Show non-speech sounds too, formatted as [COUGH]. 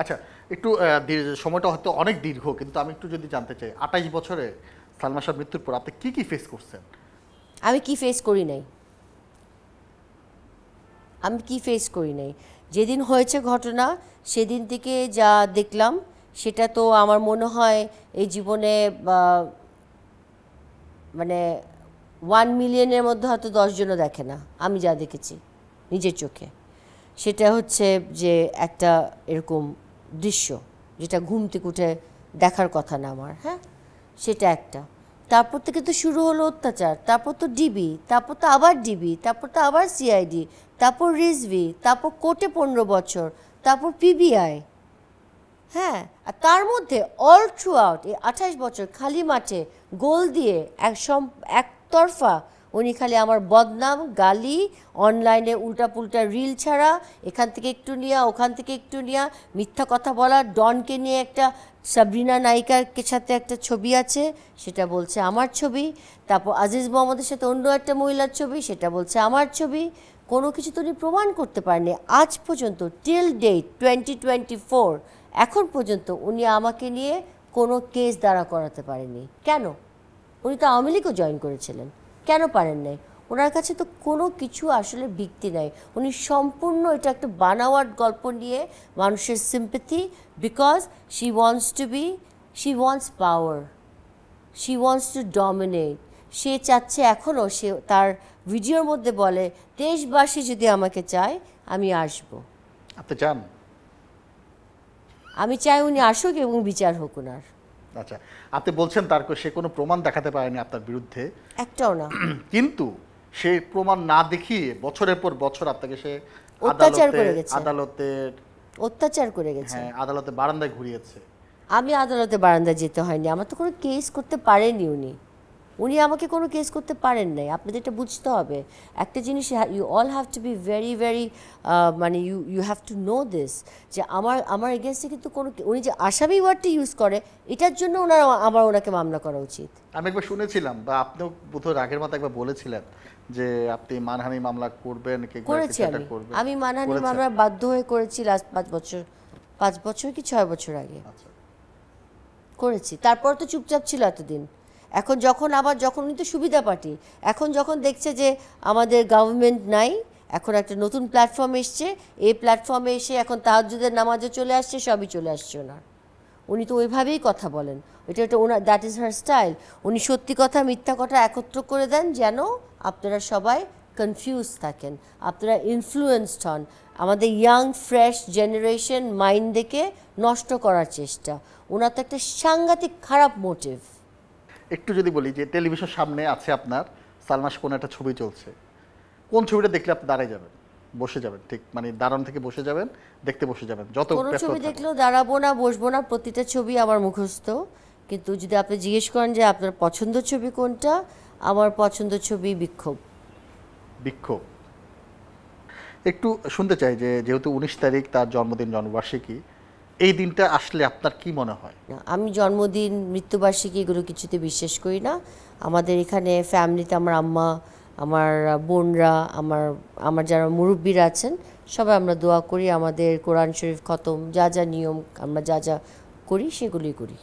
আচ্ছা একটু সময়টা হয়তো অনেক দীর্ঘ, কিন্তু আমি একটু যদি জানতে চাই আঠাইশ বছরে সালমা শাহর মৃত্যুর পর আপনি কি কি ফেস করছেন? আমি কি ফেস করি নাই? আমি কি ফেস করি নাই? যেদিন হয়েছে ঘটনা, সেদিন থেকে যা দেখলাম, সেটা তো আমার মনে হয় এই জীবনে মানে ওয়ান মিলিয়নের মধ্যে হয়তো দশজনও দেখে না, আমি যা দেখেছি, নিজের চোখে। সেটা হচ্ছে যে একটা এরকম দৃশ্য, যেটা ঘুম থেকে উঠে দেখার কথা না আমার হ্যাঁ? সেটা একটা। তারপর থেকে তো শুরু হলো অত্যাচার, তারপর তো ডিবি, তারপর তো আবার ডিবি, তারপর তো আবার সিআইডি, তারপর রিজভি, তারপর কোর্টে পনেরো বছর, তারপর পিবিআই হ্যাঁ? আর তার মধ্যে অল থ্রু আউট এই আঠাশ বছর খালি মাঠে গোল দিয়ে এক একতরফা উনি খালি আমার বদনাম, গালি অনলাইনে উল্টাপুল্টা রিল ছাড়া, এখান থেকে একটু নিয়া, ওখান থেকে একটু নিয়া, মিথ্যা কথা বলা, ডনকে নিয়ে একটা সাবরিনা নায়িকার সাথে একটা ছবি আছে, সেটা বলছে আমার ছবি। তারপর আজিজ মোহাম্মদের সাথে অন্য একটা মহিলার ছবি, সেটা বলছে আমার ছবি। কোনো কিছু তো উনি প্রমাণ করতে পারেনি আজ পর্যন্ত till date twenty twenty four এখন পর্যন্ত উনি আমাকে নিয়ে কোনো কেস দাঁড়া করাতে পারেনি কেন? উনি তো আওয়ামী লীগও জয়েন করেছিলেন। কেন পারেন নাই? ওনার কাছে তো কোনো কিছু আসলে ভিত্তি নাই। উনি সম্পূর্ণ এটা একটা বানাওয়াট গল্প নিয়ে মানুষের sympathy because she wants to be she wants power she wants to dominate সে চাচ্ছে এখনও সে তার ভিডিওর মধ্যে বলে দেশবাসী যদি আমাকে চায় আমি আসব। আপনি চান? আমি চাই উনি আসুক এবং বিচার হোক ওনার আচ্ছা আপনি বলছেন তার সে কোনো প্রমাণ দেখাতে পারেনি আপনার বিরুদ্ধে। একটাও না। [CLEARS THROAT] কিন্তু সে প্রমাণ না দেখিয়ে বছরের পর বছর আপনাকে সে অত্যাচার করে গেছে। আদালতের অত্যাচার করে গেছে। হ্যাঁ আদালতে বারান্দায় ঘুরিয়েছে। আমি আদালতে বারান্দায় যেতে হয়নি। আমার তো কোনো কেস করতে পারেনি উনি। উনি আমাকে কোনো কেস করতে পারেন নাই। আপনাদের এটা বুঝতে হবে। একটা জিনিস you all have to be very very মানে you you have to know this যে আমার আমার এগেনস্টে কিন্তু কোনো উনি যে আসামি ওয়ার্ডটি ইউজ করে এটার জন্য ওনার আমার ওনাকে মামলা করা উচিত। আমি একবার শুনেছিলাম বা আপনিও বোধহয় রাগের মতো একবার বলেছিলেন যে আপনি মানহানি মামলা করবেন করেছি আমি। আমি মানহানি? মামলা বাধ্য হয়ে করেছি লাস্ট পাঁচ বছর পাঁচ বছর কি ছয় বছর আগে। আচ্ছা। করেছি। তারপর তো চুপচাপ ছিল এতদিন। এখন যখন আবার, যখন উনি তো সুবিধা পার্টি, এখন যখন দেখছে যে আমাদের গভর্নমেন্ট নাই, এখন একটা নতুন প্ল্যাটফর্ম এসছে, এই প্ল্যাটফর্মে এসে এখন তাহাজুদের নামাজও চলে আসছে, সবই চলে আসছে ওনার। উনি তো ওইভাবেই কথা বলেন। এটা একটা ওনার দ্যাট ইজ হার স্টাইল উনি সত্যি কথা, মিথ্যা কথা একত্র করে দেন যেন আপনারা সবাই কনফিউজ থাকেন, আপনারা ইনফ্লুয়েন্সড হন। আমাদের ইয়াং ফ্রেশ জেনারেশন মাইন্ড দেখে নষ্ট করার চেষ্টা। ওনার তো একটা সাংঘাতিক খারাপ মোটিভ একটু যদি বলি যে টেলিভিশন সামনে আছে আপনার সালমাস কোন একটা ছবি চলছে। কোন ছবিটা দেখলে আপনি দাঁড়ায় যাবেন? বসে যাবেন ঠিক? মানে দাঁড়ান থেকে বসে যাবেন দেখতে বসে যাবেন যত ছবি দেখলেও দাঁড়াবো না বসবো না প্রতিটা ছবি আমার মুখস্থ। কিন্তু যদি আপনি জিজ্ঞেস করেন যে আপনার পছন্দের ছবি কোনটা আমার পছন্দের ছবি বিক্ষোভ। বিক্ষোভ। একটু শুনতে চাই যে যেহেতু উনিশ তারিখ তার জন্মদিন জন্মবার্ষিকী এই দিনটা আসলে আপনার কি মনে হয়? আমি জন্মদিন, মৃত্যুবার্ষিকী এগুলো কিছুতে বিশ্বাস করি না। আমাদের এখানে ফ্যামিলিতে আমার আম্মা, আমার বোনরা, আমার আমার যারা মুরব্বীরা আছেন, সবাই আমরা দোয়া করি, আমাদের কোরআন শরীফ খতম, যা যা নিয়ম আমরা যা যা করি, সেগুলোই করি।